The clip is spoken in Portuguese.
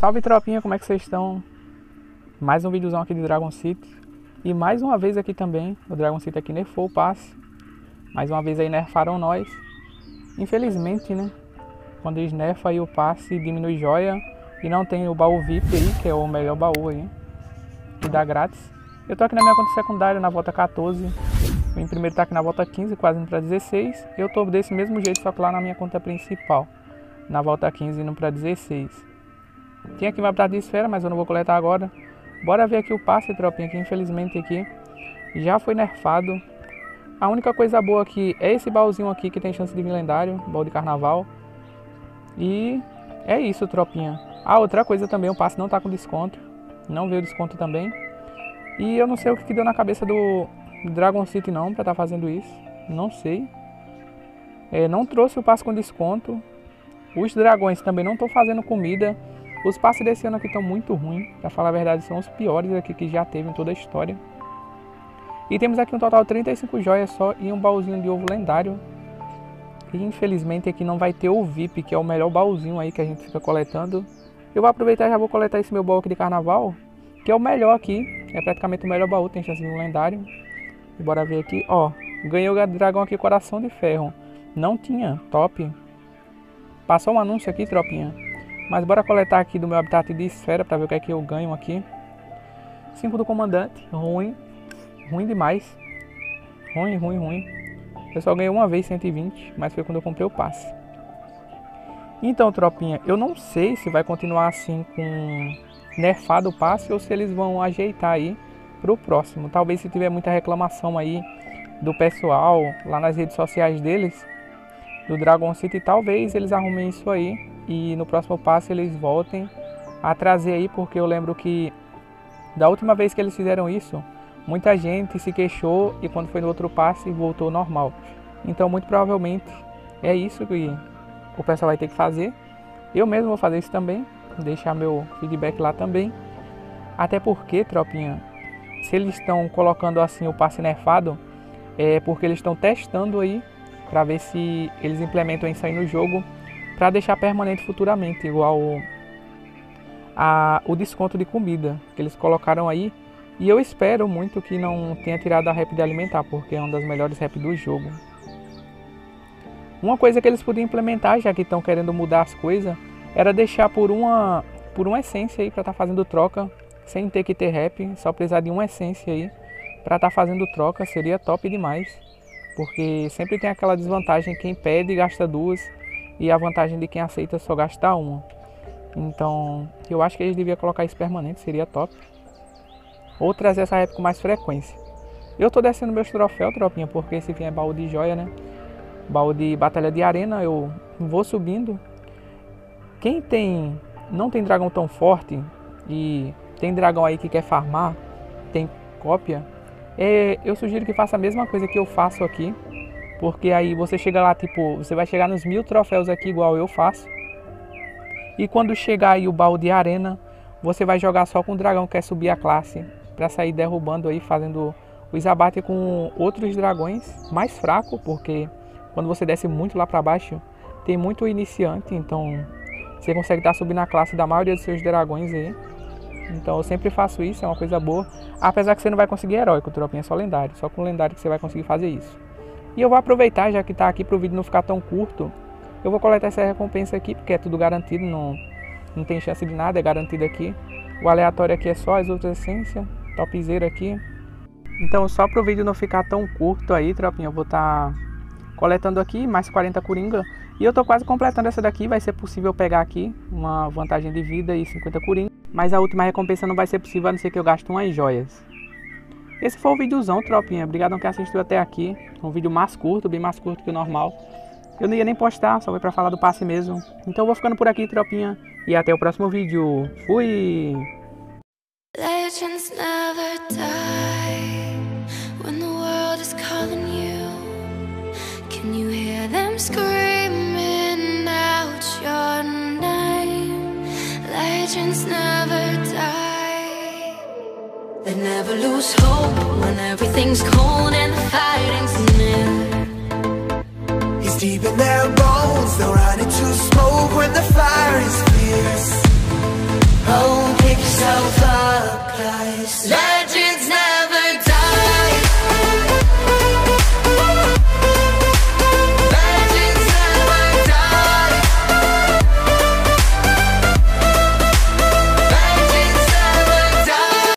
Salve tropinha, como é que vocês estão? Mais um videozão aqui de Dragon City. E mais uma vez aqui também, o Dragon City aqui nerfou o passe. Mais uma vez aí nerfaram nós. Infelizmente, né? Quando eles nerfam aí o passe, diminui joia. E não tem o baú VIP aí, que é o melhor baú aí. Que dá grátis. Eu tô aqui na minha conta secundária, na volta 14. O primeiro tá aqui na volta 15, quase indo pra 16. Eu tô desse mesmo jeito, só que lá na minha conta principal. Na volta 15, indo pra 16. Tem aqui uma esfera, mas eu não vou coletar agora. Bora ver aqui o passe, tropinha, que infelizmente aqui já foi nerfado. A única coisa boa aqui é esse baúzinho aqui que tem chance de vir lendário, baú de carnaval. E é isso, tropinha. A outra coisa também, o passe não tá com desconto. Não veio desconto também. E eu não sei o que, que deu na cabeça do Dragon City não pra estar tá fazendo isso. Não sei. É, não trouxe o passe com desconto. Os dragões também não estão fazendo comida. Os passes desse ano aqui estão muito ruins. Pra falar a verdade, são os piores aqui que já teve em toda a história. E temos aqui um total de 35 joias só e um baúzinho de ovo lendário. E infelizmente aqui não vai ter o VIP, que é o melhor baúzinho aí que a gente fica coletando. Eu vou aproveitar e já vou coletar esse meu baú aqui de carnaval, que é o melhor aqui. É praticamente o melhor baú, tem chance de um lendário. E bora ver aqui, ó. Ganhei o dragão aqui, coração de ferro. Não tinha, top. Passou um anúncio aqui, tropinha. Mas bora coletar aqui do meu habitat de esfera para ver o que é que eu ganho aqui. 5 do comandante, ruim. Ruim demais. Ruim, ruim, ruim. Eu só ganhei uma vez 120, mas foi quando eu comprei o passe. Então, tropinha, eu não sei se vai continuar assim com nerfado o passe ou se eles vão ajeitar aí pro próximo. Talvez se tiver muita reclamação aí do pessoal lá nas redes sociais deles, do Dragon City, talvez eles arrumem isso aí e no próximo passo eles voltem a trazer aí, porque eu lembro que da última vez que eles fizeram isso, muita gente se queixou e quando foi no outro passe voltou normal. Então, muito provavelmente é isso que o pessoal vai ter que fazer. Eu mesmo vou fazer isso também, deixar meu feedback lá também. Até porque, tropinha, se eles estão colocando assim o passe nerfado, é porque eles estão testando aí para ver se eles implementam isso aí no jogo para deixar permanente futuramente, igual a, o desconto de comida que eles colocaram aí. E eu espero muito que não tenha tirado a rap de alimentar, porque é uma das melhores rap do jogo. Uma coisa que eles podiam implementar, já que estão querendo mudar as coisas, era deixar por uma por uma essência aí para estar tá fazendo troca, sem ter que ter rap, só precisar de uma essência aí para estar tá fazendo troca, seria top demais. Porque sempre tem aquela desvantagem, quem pede gasta duas e a vantagem de quem aceita só gastar uma. Então, eu acho que eles deviam colocar isso permanente, seria top. Ou trazer essa época com mais frequência. Eu tô descendo meus troféus, tropinha, porque esse aqui é baú de joia, né? Baú de batalha de arena, eu vou subindo. Quem tem não tem dragão tão forte e tem dragão aí que quer farmar, tem cópia, é, eu sugiro que faça a mesma coisa que eu faço aqui. Porque aí você chega lá, tipo, você vai chegar nos mil troféus aqui igual eu faço. E quando chegar aí o baú de arena, você vai jogar só com o dragão que quer subir a classe. Pra sair derrubando aí, fazendo os abates com outros dragões mais fracos. Porque quando você desce muito lá pra baixo, tem muito iniciante. Então você consegue estar subindo a classe da maioria dos seus dragões aí. Então eu sempre faço isso, é uma coisa boa. Apesar que você não vai conseguir heróico, tropinha é só lendário. Só com lendário que você vai conseguir fazer isso. E eu vou aproveitar, já que está aqui para o vídeo não ficar tão curto, eu vou coletar essa recompensa aqui, porque é tudo garantido, não, não tem chance de nada, é garantido aqui. O aleatório aqui é só as outras essências, topzera aqui. Então só para o vídeo não ficar tão curto aí, tropinha, eu vou estar tá coletando aqui mais 40 coringa. E eu tô quase completando essa daqui, vai ser possível pegar aqui uma vantagem de vida e 50 coringa. Mas a última recompensa não vai ser possível, a não ser que eu gaste umas joias. Esse foi o videozão, tropinha. Obrigado que assistiu até aqui. Um vídeo mais curto, bem mais curto que o normal. Eu não ia nem postar, só foi pra falar do passe mesmo. Então eu vou ficando por aqui, tropinha. E até o próximo vídeo. Fui! Legends never die when the world is calling you. Can you hear them screaming out your name? Legends never never lose hope when everything's cold and the fighting's near. It's deep in their bones, they'll run into smoke when the fire is.